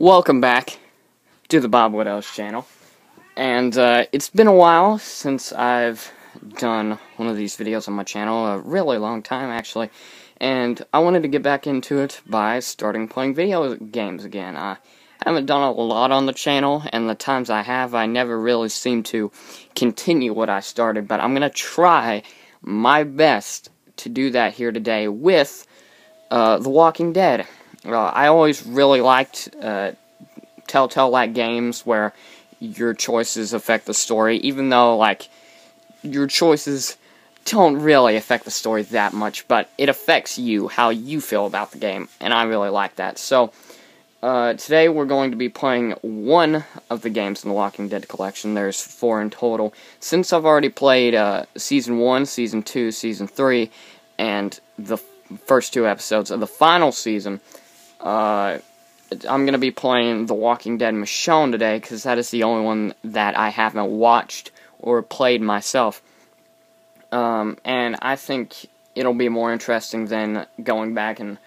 Welcome back to the Bob Widdows channel. And uh, it's been a while since I've done one of these videos on my channel, a really long time actually. And I wanted to get back into it by starting playing video games again. I haven't done a lot on the channel, and the times I have, I never really seem to continue what I started. But I'm going to try my best to do that here today with uh, The Walking Dead. Uh, I always really liked uh, Telltale-like games where your choices affect the story, even though, like, your choices don't really affect the story that much, but it affects you, how you feel about the game, and I really like that. So, uh, today we're going to be playing one of the games in the Walking Dead collection. There's four in total. Since I've already played uh, Season 1, Season 2, Season 3, and the first two episodes of the final season, uh, I'm going to be playing The Walking Dead Michonne today because that is the only one that I haven't watched or played myself. Um, and I think it'll be more interesting than going back and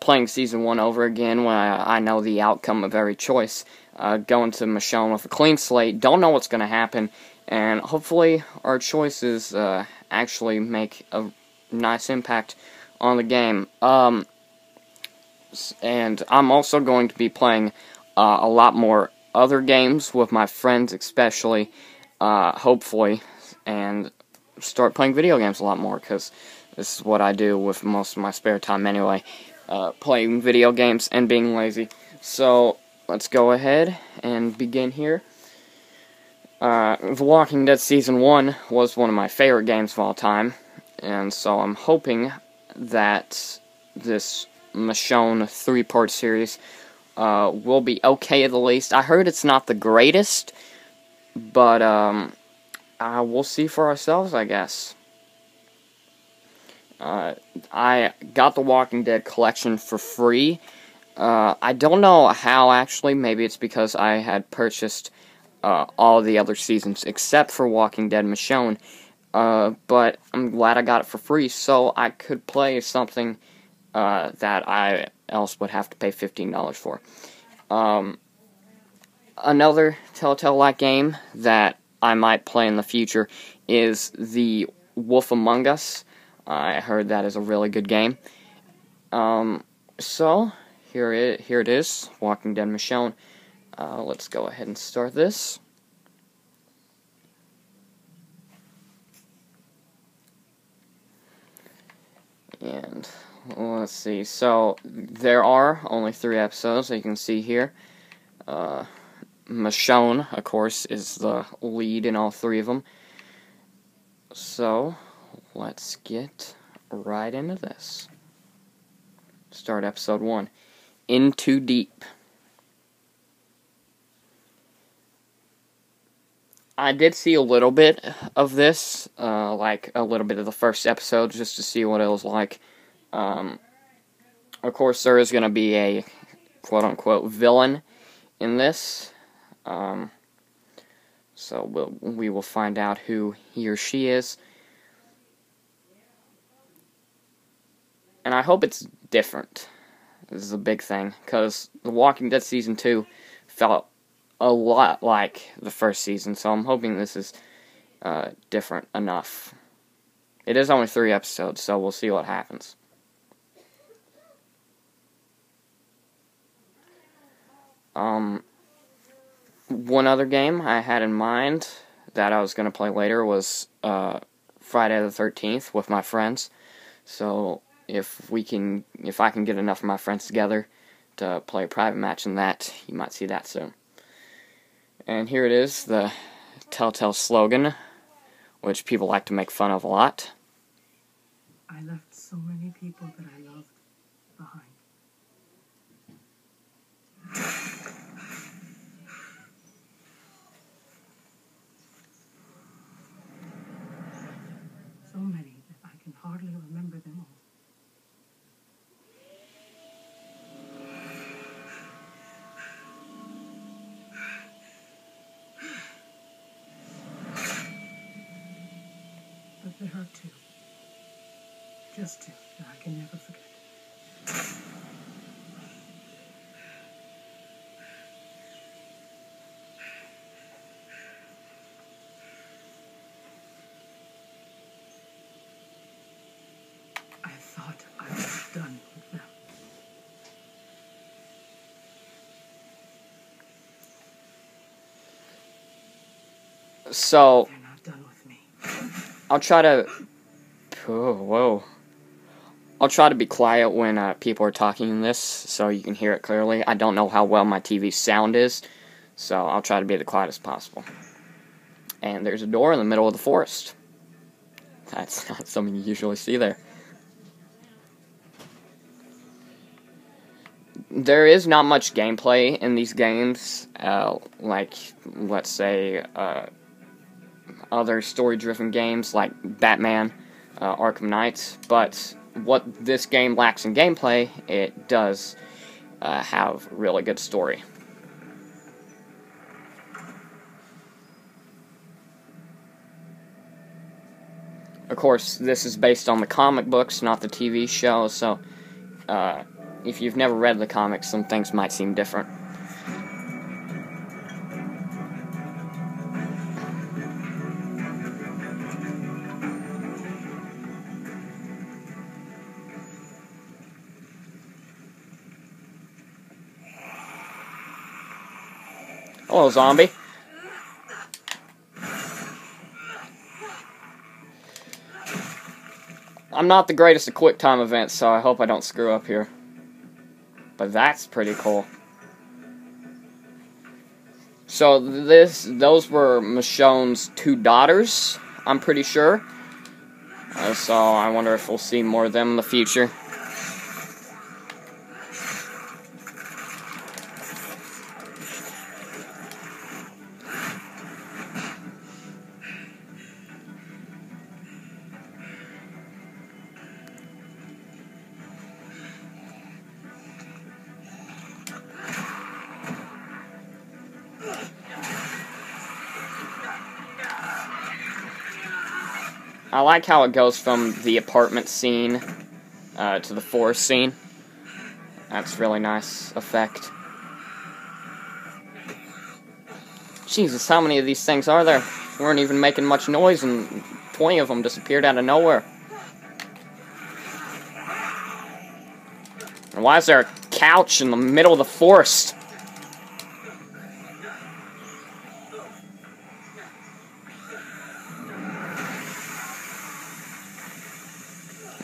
playing Season 1 over again when I, I know the outcome of every choice. Uh, going to Michonne with a clean slate, don't know what's going to happen, and hopefully our choices uh, actually make a nice impact on the game. Um, and I'm also going to be playing uh, a lot more other games with my friends, especially, uh, hopefully, and start playing video games a lot more because this is what I do with most of my spare time anyway, uh, playing video games and being lazy. So let's go ahead and begin here. Uh, the Walking Dead Season 1 was one of my favorite games of all time, and so I'm hoping that this Michonne three part series uh, will be okay at the least. I heard it's not the greatest, but um, uh, we'll see for ourselves, I guess. Uh, I got the Walking Dead collection for free. Uh, I don't know how actually. Maybe it's because I had purchased uh, all the other seasons except for Walking Dead Michonne. Uh, but I'm glad I got it for free so I could play something uh, that I else would have to pay $15 for. Um, another Telltale-like game that I might play in the future is the Wolf Among Us. I heard that is a really good game. Um, so, here it, here it is, Walking Dead Michonne. Uh, let's go ahead and start this. And let's see. So there are only three episodes. You can see here. Uh, Michonne, of course, is the lead in all three of them. So let's get right into this. Start episode one. In Too Deep. I did see a little bit of this, uh, like a little bit of the first episode, just to see what it was like. Um, of course, there is going to be a quote unquote villain in this. Um, so we'll, we will find out who he or she is. And I hope it's different. This is a big thing. Because The Walking Dead Season 2 felt a lot like the first season. So I'm hoping this is uh, different enough. It is only three episodes, so we'll see what happens. Um, one other game I had in mind that I was going to play later was uh, Friday the 13th with my friends. So if we can, if I can get enough of my friends together to play a private match in that, you might see that soon. And here it is, the Telltale slogan, which people like to make fun of a lot. I left so many people that I loved behind. many that I can hardly remember them all. But there are two. Just two that I can never forget. So. I'll try to. Oh, whoa. I'll try to be quiet when uh, people are talking in this so you can hear it clearly. I don't know how well my TV sound is, so I'll try to be the quietest possible. And there's a door in the middle of the forest. That's not something you usually see there. There is not much gameplay in these games, uh, like, let's say, uh, other story driven games like Batman, uh, Arkham Knight, but what this game lacks in gameplay, it does uh, have really good story. Of course, this is based on the comic books, not the TV show, so uh, if you've never read the comics, some things might seem different. Hello, zombie. I'm not the greatest at quick time events, so I hope I don't screw up here. But that's pretty cool. So this, those were Michonne's two daughters. I'm pretty sure. Uh, so I wonder if we'll see more of them in the future. Like how it goes from the apartment scene uh, to the forest scene. That's really nice effect. Jesus, how many of these things are there? We weren't even making much noise and 20 of them disappeared out of nowhere. And why is there a couch in the middle of the forest?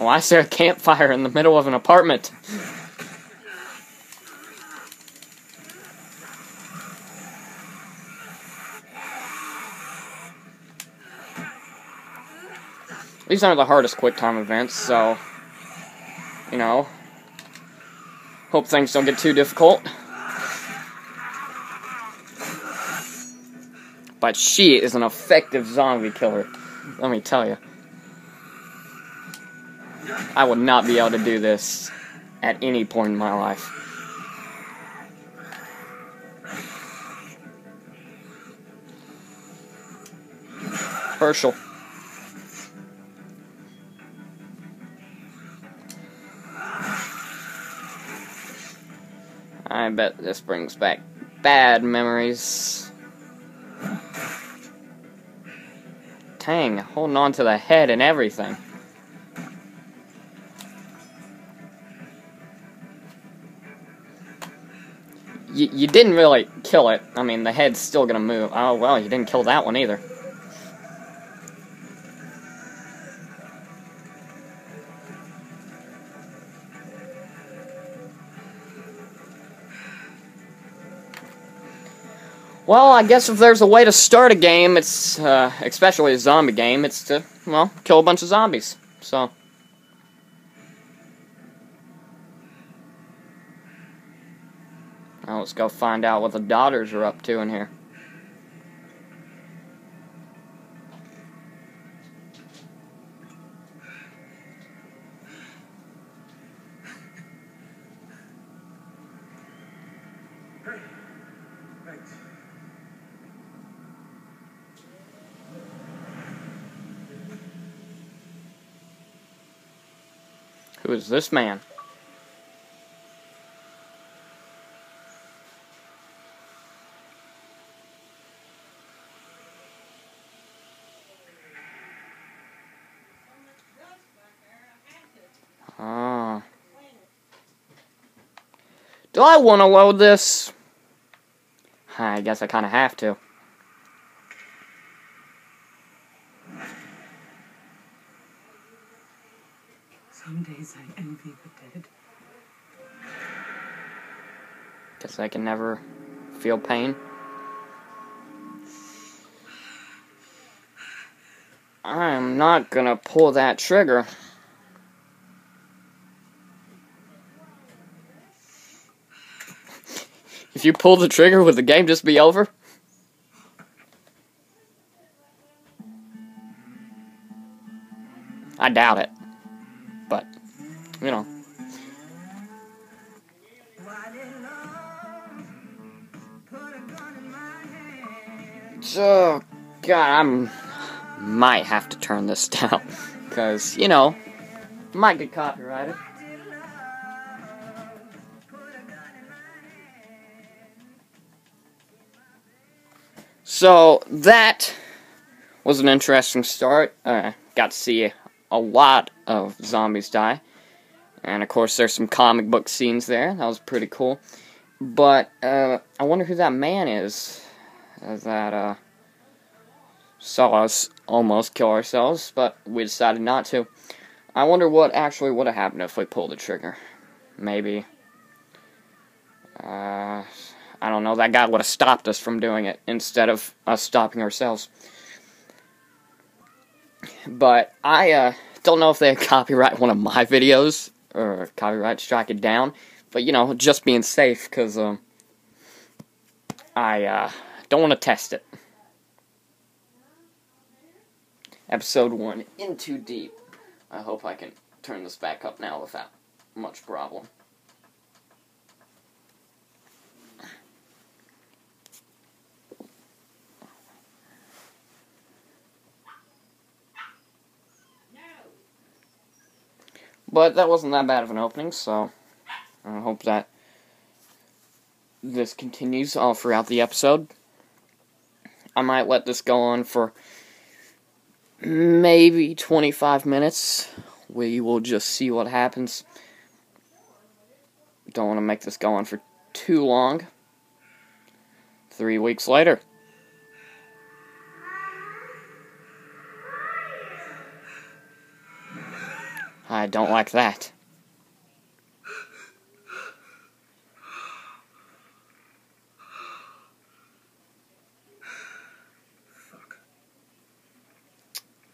Why is there a campfire in the middle of an apartment? These aren't the hardest quick time events, so, you know, hope things don't get too difficult. But she is an effective zombie killer, let me tell you. I would not be able to do this at any point in my life. Hershel. I bet this brings back bad memories. Tang, holding on to the head and everything. You, didn't really kill it. I mean, the head's still gonna move. Oh, well, you didn't kill that one either. Well, I guess if there's a way to start a game, it's, uh, especially a zombie game, it's to, well, kill a bunch of zombies. So... Now let's go find out what the daughters are up to in here. Who is this man? Do I want to load this? I guess I kind of have to. Some days I envy the dead. Guess I can never feel pain. I'm not gonna pull that trigger. If you pull the trigger, would the game just be over? I doubt it. But, you know. So, God, I'm might have to turn this down because you know might get copyrighted. So that was an interesting start. Uh, got to see a lot of zombies die, and of course there's some comic book scenes there. That was pretty cool. But uh, I wonder who that man is. That uh, saw us almost kill ourselves, but we decided not to. I wonder what actually would have happened if we pulled the trigger. Maybe. Uh, I don't know, that guy would have stopped us from doing it instead of us stopping ourselves. But I uh, don't know if they copyright one of my videos or copyright strike it down. But you know, just being safe because um, I uh, don't want to test it. Episode 1 In Too Deep. I hope I can turn this back up now without much problem. But that wasn't that bad of an opening, so I hope that this continues all throughout the episode. I might let this go on for maybe 25 minutes. We will just see what happens. Don't want to make this go on for too long. Three weeks later. I don't like that. Fuck.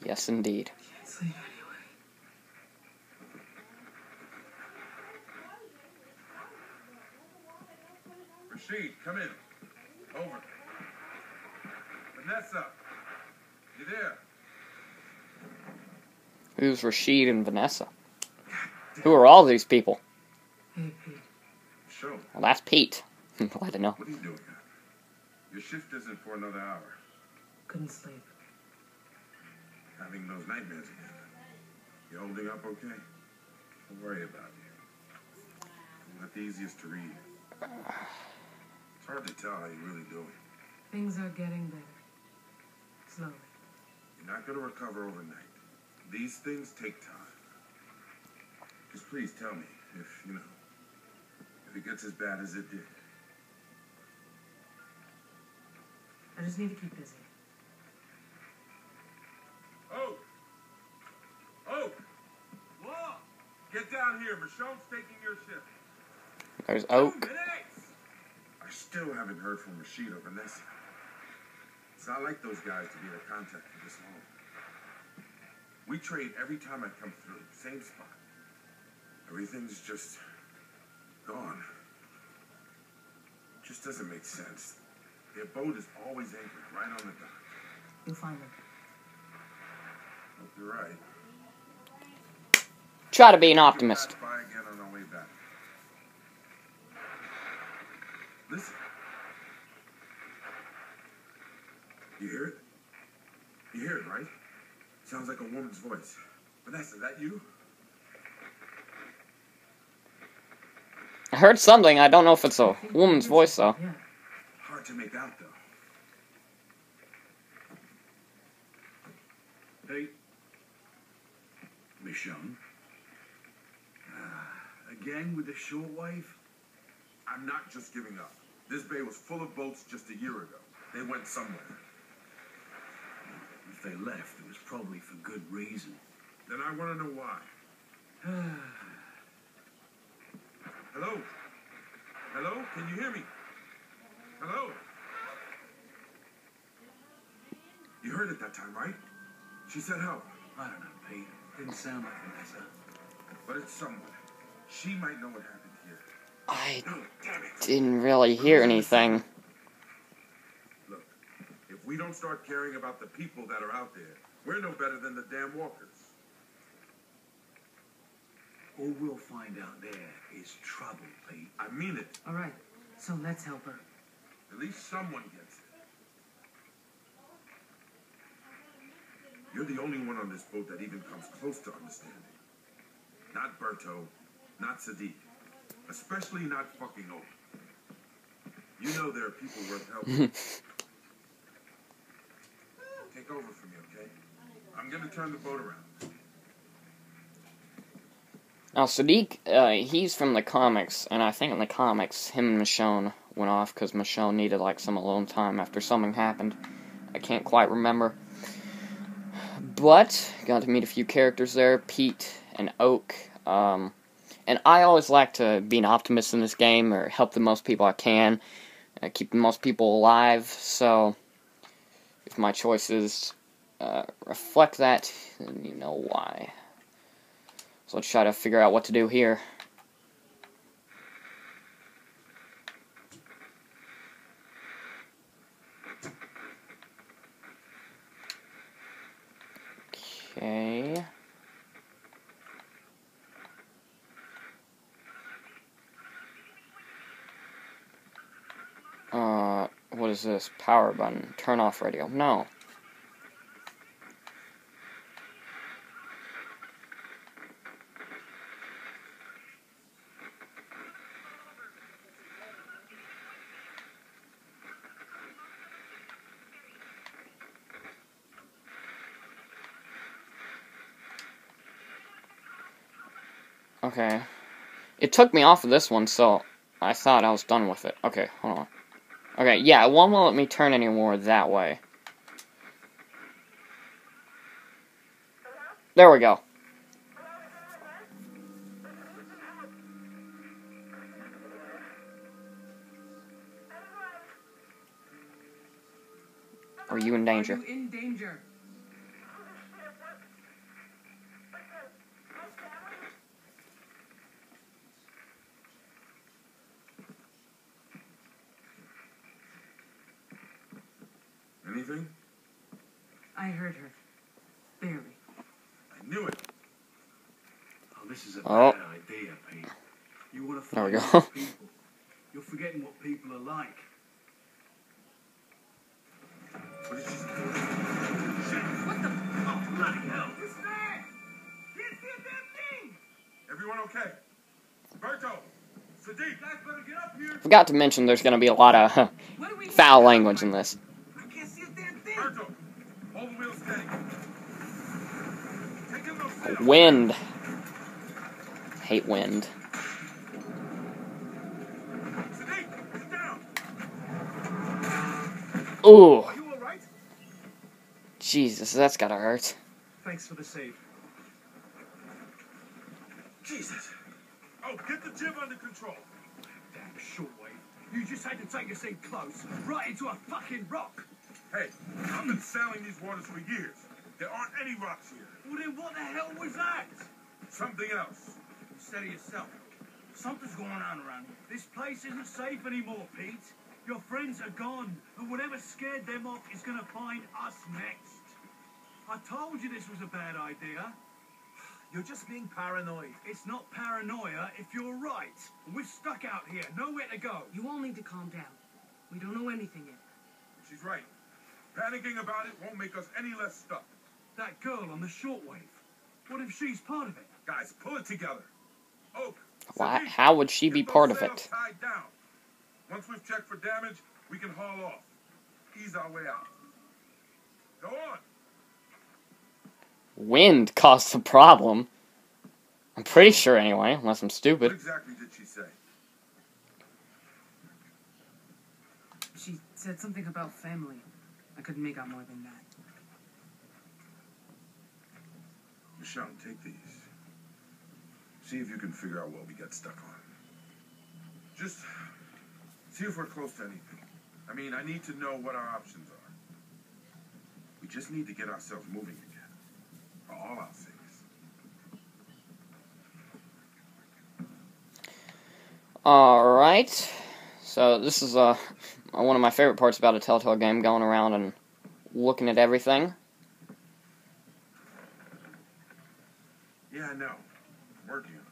Yes, indeed. Rashid, come in. Over. Vanessa, you there? Who's Rashid and Vanessa? Who are all these people? Hey, Pete. Well, that's Pete. Glad to know. What are you doing? Your shift isn't for another hour. Couldn't sleep. Having those nightmares again. You holding up okay? Don't worry about you. I'm not the easiest to read. It's hard to tell how you're really doing. Things are getting better. Slowly. You're not going to recover overnight. These things take time. Just please tell me if, you know, if it gets as bad as it did. I just need to keep busy. Oh! Oh! Law! Get down here. Michonne's taking your shift. There's Two Oak. minutes! I still haven't heard from Rashid or Vanessa. It's not like those guys to be in contact for this long. We trade every time I come through. Same spot. Everything's just gone. Just doesn't make sense. Their boat is always anchored right on the dock. You'll find them. Hope you're right. Try to be an optimist. Pass again on our way back. Listen. You hear it? You hear it, right? Sounds like a woman's voice. Vanessa, is that you? I heard something. I don't know if it's a woman's voice, though. Yeah. Hard to make out, though. Hey, Michonne. Uh, again with the shortwave? I'm not just giving up. This bay was full of boats just a year ago. They went somewhere. If they left, probably for good reason. Then I want to know why. Hello? Hello? Can you hear me? Hello? You heard it that time, right? She said help, I don't know, Pete. Didn't sound like Vanessa. but it's someone. She might know what happened here. I No, damn it. didn't really hear anything. Look, if we don't start caring about the people that are out there, we're no better than the damn walkers. All we'll find out there is trouble, Pete. I mean it. All right, so let's help her. At least someone gets it. You're the only one on this boat that even comes close to understanding. Not Berto, not Siddiq, especially not fucking Oak. You know there are people worth helping. Take over for me, okay? I'm gonna turn the boat around. Now, Siddiq, uh, he's from the comics, and I think in the comics, him and Michonne went off because Michonne needed, like, some alone time after something happened. I can't quite remember. But, got to meet a few characters there, Pete and Oak. Um, and I always like to be an optimist in this game, or help the most people I can, uh, keep the most people alive, so if my choices uh, reflect that, then you know why. So let's try to figure out what to do here. Okay. Uh, what is this? Power button. Turn off radio. No. Okay. It took me off of this one, so I thought I was done with it. Okay, hold on. Okay, yeah, it won't let me turn anymore that way. There we go. Are you in danger? Are you in danger? Anything? I heard her. Barely. I knew it. Oh, this is a Oh. bad idea, Pete. You want to There we find go. people. You're forgetting what people are like. What did she? What the? Oh, bloody hell. What's that? Can't see a damn thing! Everyone okay? Berto! Siddiq! Guys better get up here! Forgot to mention there's gonna be a lot of What foul language in this. Wind. Hate wind. Siddiq! Sit down! Ooh, Are you alright? Jesus, that's gotta hurt. Thanks for the save. Jesus! Oh, get the jib under control! Damn shortwave. You just had to take us in close, right into a fucking rock. Hey, I've been sailing these waters for years. There aren't any rocks here. Well, then what the hell was that? Something else. Steady yourself. Something's going on around here. This place isn't safe anymore, Pete. Your friends are gone, and whatever scared them off is gonna find us next. I told you this was a bad idea. You're just being paranoid. It's not paranoia if you're right. We're stuck out here, nowhere to go. You all need to calm down. We don't know anything yet. She's right. Panicking about it won't make us any less stuck. That girl on the shortwave. What if she's part of it? Guys, pull it together. Oak. Why? How would she be part of it? Tied down. Once we've checked for damage, we can haul off. Ease our way out. Go on. Wind caused the problem. I'm pretty sure anyway, unless I'm stupid. What exactly did she say? She said something about family. I couldn't make out more than that. Michonne, take these. See if you can figure out what we got stuck on. Just see if we're close to anything. I mean, I need to know what our options are. We just need to get ourselves moving again. For all our sakes. Alright. So this is uh, Uh, one of my favorite parts about a Telltale game, going around and looking at everything. Yeah, I know. Working on it.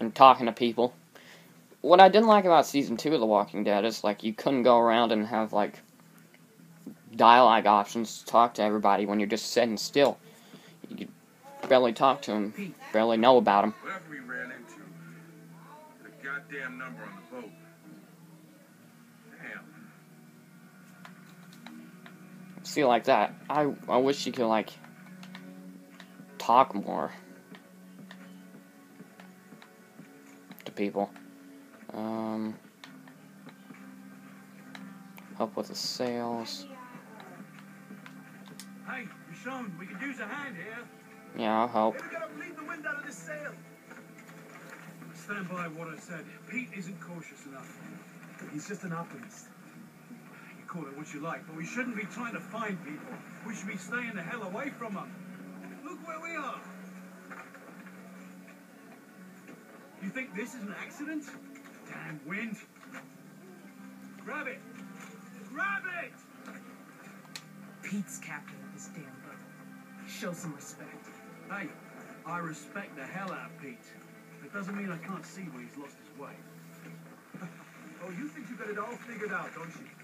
and talking to people. What I didn't like about season two of The Walking Dead is like you couldn't go around and have like dialogue options to talk to everybody when you're just sitting still. You could barely talk to them, barely know about them. Whatever we ran into, the goddamn number on the boat. See like that. I I wish you could like talk more to people. Um, help with the sales. Hey, Michonne, we could use a hand here. Yeah, I'll help. Hey, we gotta bleed the wind out of this sail. Stand by what I said. Pete isn't cautious enough. He's just an optimist. Call it what you like, but we shouldn't be trying to find people. We should be staying the hell away from them. Look where we are. You think this is an accident? Damn wind. Grab it. Grab it! Pete's captain of this damn boat. Show some respect. Hey, I respect the hell out of Pete. It doesn't mean I can't see when he's lost his way. Oh, you think you've got it all figured out, don't you?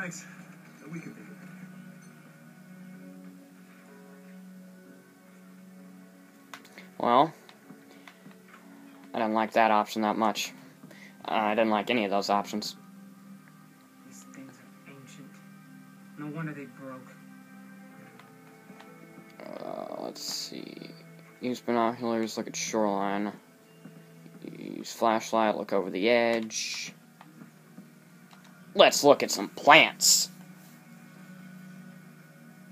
Thanks. We can figure out. Well, I didn't like that option that much. Uh, I didn't like any of those options. These things are ancient. No wonder they broke. Uh, let's see. Use binoculars, look at shoreline. Use flashlight, look over the edge. Let's look at some plants.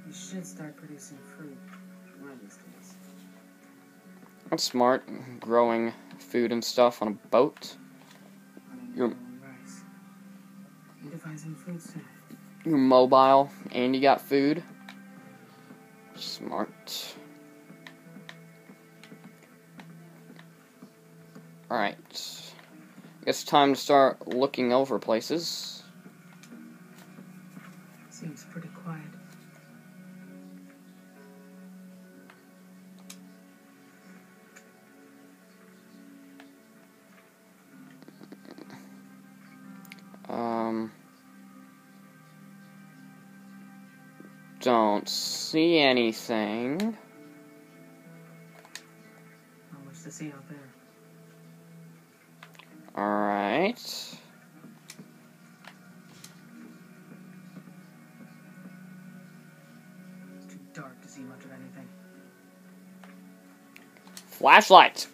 You should start producing fruit one of these days. That's smart. Growing food and stuff on a boat. Mm, you're- rice. Need to find soon. You're mobile and you got food. Smart. Alright. Guess time to start looking over places. Seems pretty quiet. Um. Don't see anything. Not much to see out there. Alright. It's Flashlight!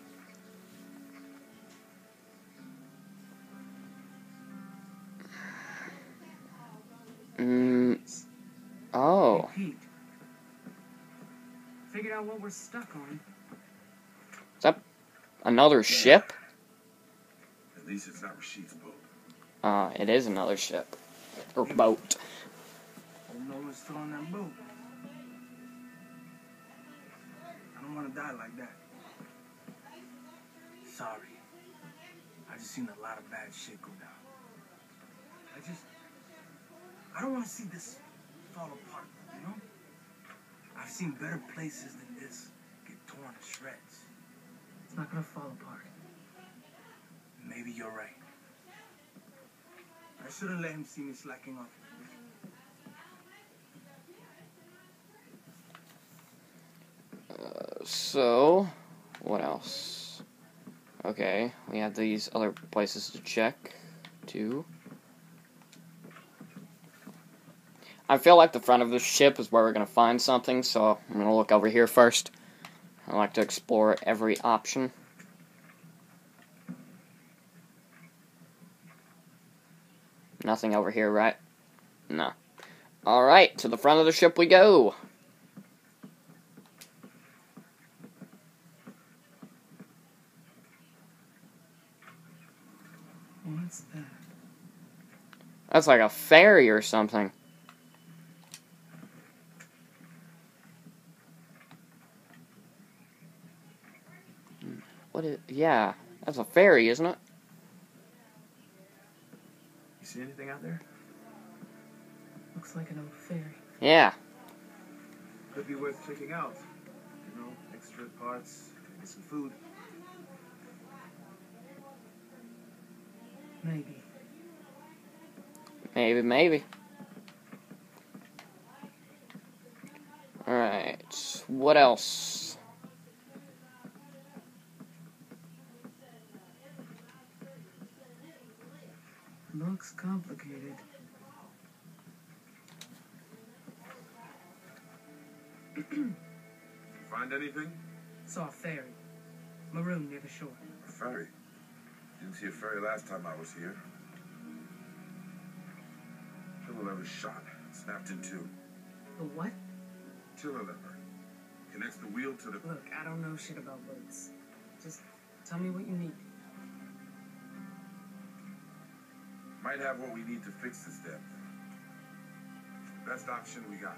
Mm, oh. Hey, Pete. Figured out what we're stuck on. Another ship? At least it's not Rashid's boat. Uh, it is another ship. Or boat. Oh, Nolan's still on that boat. I don't want to die like that. Sorry. I just seen a lot of bad shit go down. I just. I don't want to see this fall apart, you know? I've seen better places than this get torn to shreds. It's not gonna fall apart. Maybe you're right. I shouldn't let him see me slacking off. Uh, so, what else? Okay, we have these other places to check, too. I feel like the front of the ship is where we're going to find something, so I'm going to look over here first. I like to explore every option. Nothing over here, right? No. Alright, to the front of the ship we go. What's that? That's like a ferry or something. What is, yeah, that's a ferry, isn't it? You see anything out there? Looks like an old ferry. Yeah. Could be worth checking out. You know, extra parts, maybe some food. Maybe. Maybe, maybe. Alright, what else? Looks complicated. Find anything? Saw a ferry. Maroon near the shore. A ferry. Didn't see a ferry last time I was here. Tiller lever shot. Snapped in two. The what? Tiller lever. Connects the wheel to the. Look, I don't know shit about boats. Just tell me what you need. Might have what we need to fix this depth. Best option we got.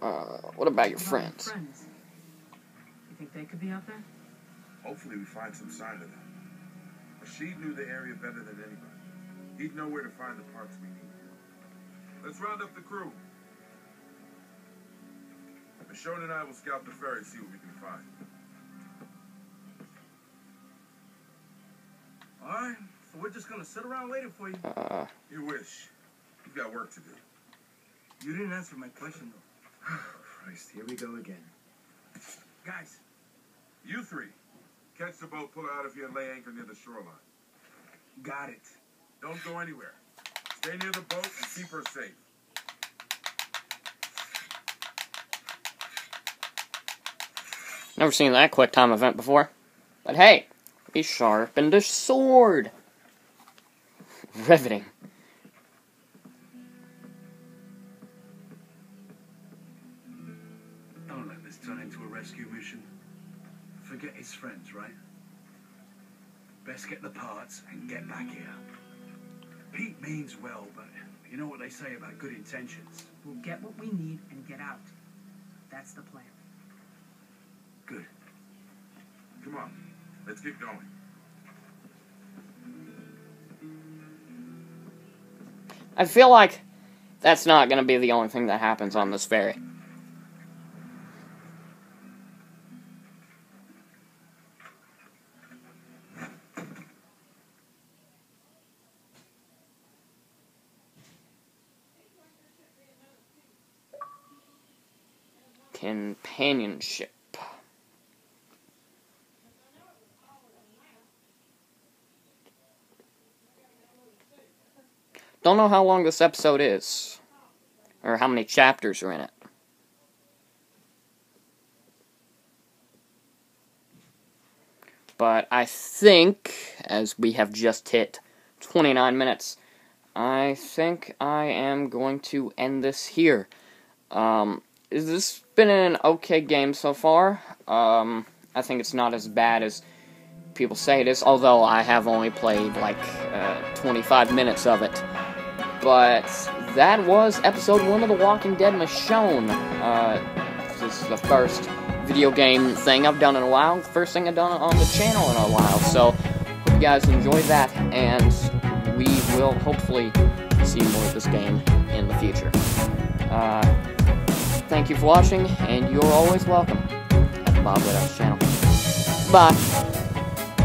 Uh, what about your What about friends? friends. You think they could be out there? Hopefully we find some sign of them. Rashid knew the area better than anybody. He'd know where to find the parts we need. Let's round up the crew. Michonne and I will scout the ferry, see what we can find. Alright, so we're just gonna sit around waiting for you. Uh, You wish. You've got work to do. You didn't answer my question though. Christ, here we go again. Guys, You three, catch the boat, pull out of here, and lay anchor near the shoreline. got it. Don't go anywhere. Stay near the boat and keep her safe. never seen that quick time event before. But hey, he sharpened a sword. Riveting. Don't let this turn into a rescue mission. Forget his friends, right? Best get the parts and get back here. Pete means well, but you know what they say about good intentions. We'll get what we need and get out. That's the plan. Good. Come on, let's keep going. I feel like that's not going to be the only thing that happens on this ferry. Companionship. Don't know how long this episode is, or how many chapters are in it. But I think, as we have just hit 29 minutes, I think I am going to end this here. Um, this has been an okay game so far. Um, I think it's not as bad as people say it is, although I have only played like uh, 25 minutes of it. But that was episode one of The Walking Dead Michonne. Uh, this is the first video game thing I've done in a while, first thing I've done on the channel in a while. So, hope you guys enjoyed that, and we will hopefully see more of this game in the future. Uh, thank you for watching, and you're always welcome at the Bob Widdows channel. Bye.